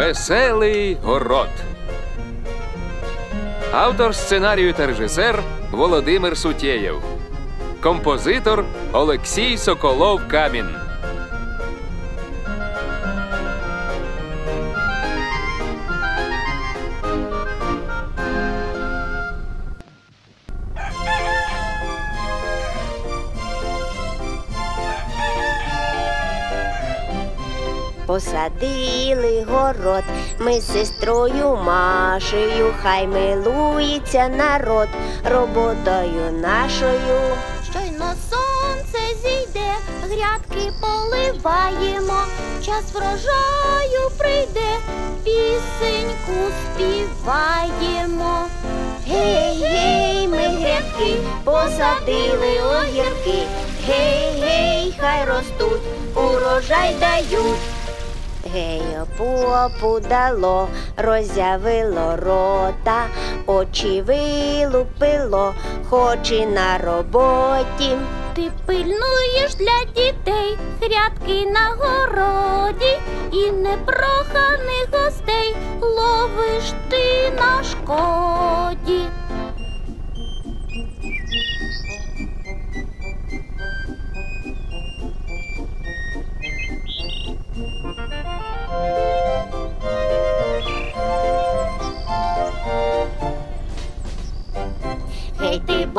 Веселий город. Автор сценарію та режисер Володимир Сутєєв. Композитор Олексій Соколов Камін. Посадили город, ми з сестрою Машею, хай милується народ роботою нашою. Щойно сонце зійде, грядки поливаємо, час врожаю прийде, пісеньку співаємо. Гей, гей, ми грядки посадили огірки. Гей, гей, хай ростуть, урожай дають. Гей, опу дало, роззявило рота, очі вилупило, хоч і на роботі. Ти пильнуєш для дітей грядки на городі і непроханих гостей ловиш ти на шкоді.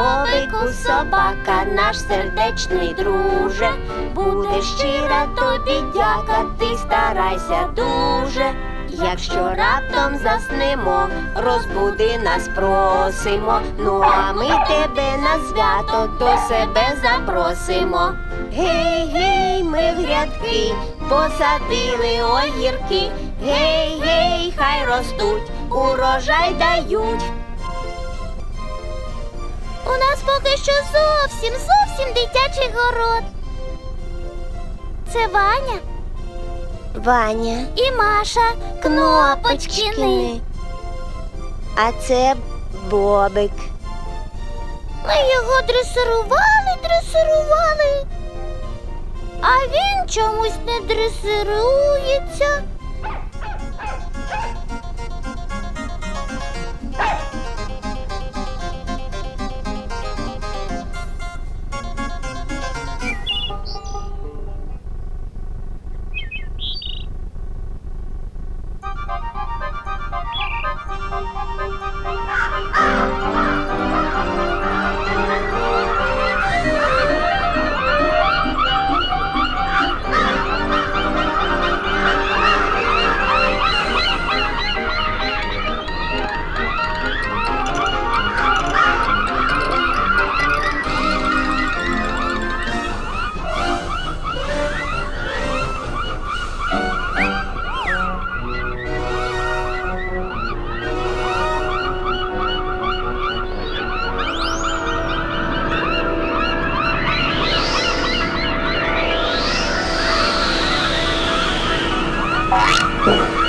Бобику, собака, наш сердечний друже, буде щира тобі дяка, ти старайся дуже. Якщо раптом заснемо, розбуди нас просимо. Ну а ми тебе на свято до себе запросимо. Гей, гей, ми в грядки посадили огірки. Гей, гей, хай ростуть, урожай дають. У нас поки що зовсім, зовсім дитячий город. Це Ваня Ваня, і Маша Кнопочкіни. А це Бобик. Ми його дресирували, дресирували. А він чомусь не дресирується. Oh.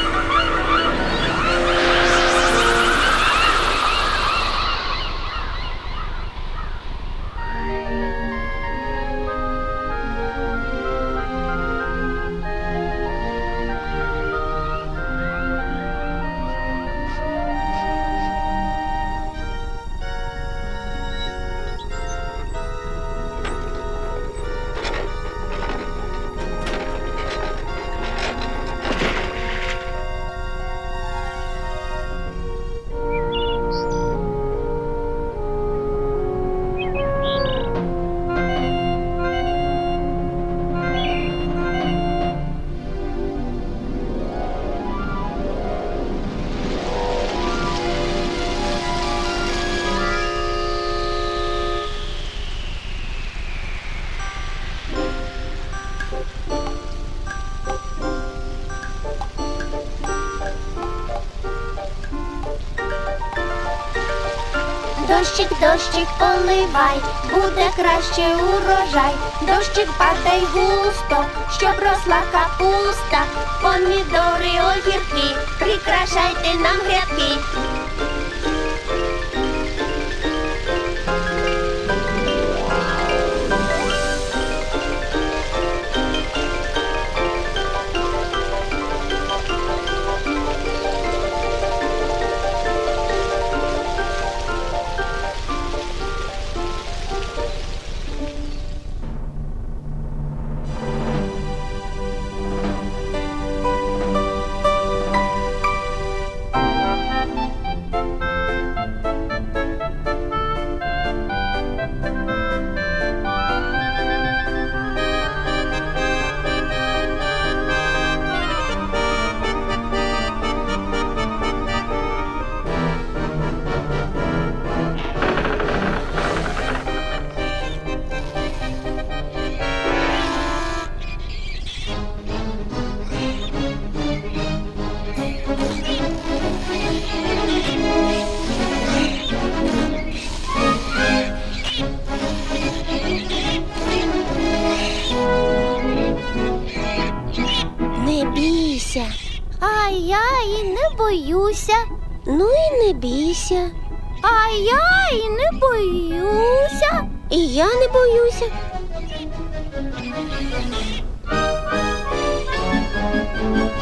Дощик, дощик, поливай, буде краще урожай. Дощик падай густо, щоб росла капуста, помідори, огірки, прикрашайте нам грядки. Бійся. А я і не боюся. І я не боюся. Гей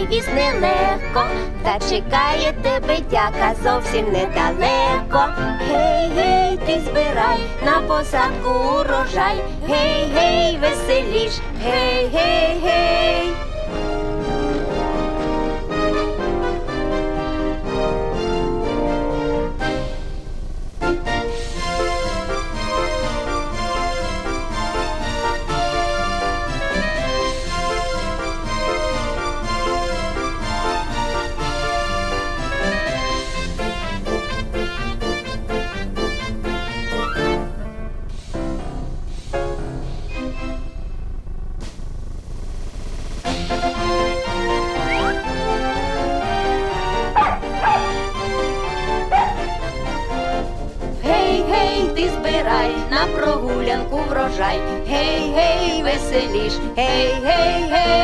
вести нелегко, та чекає тебе дяка зовсім недалеко. Гей, гей, ти збирай на посадку урожай. Гей, гей, веселіш, гей, гей. Гей, гей, веселіш, гей, гей,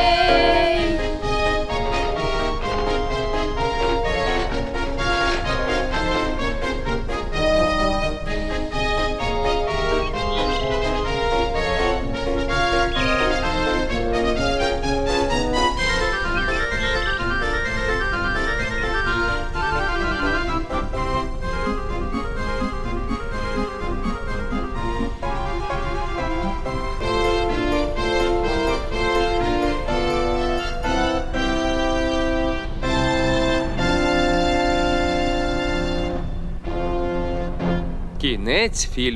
nicht viel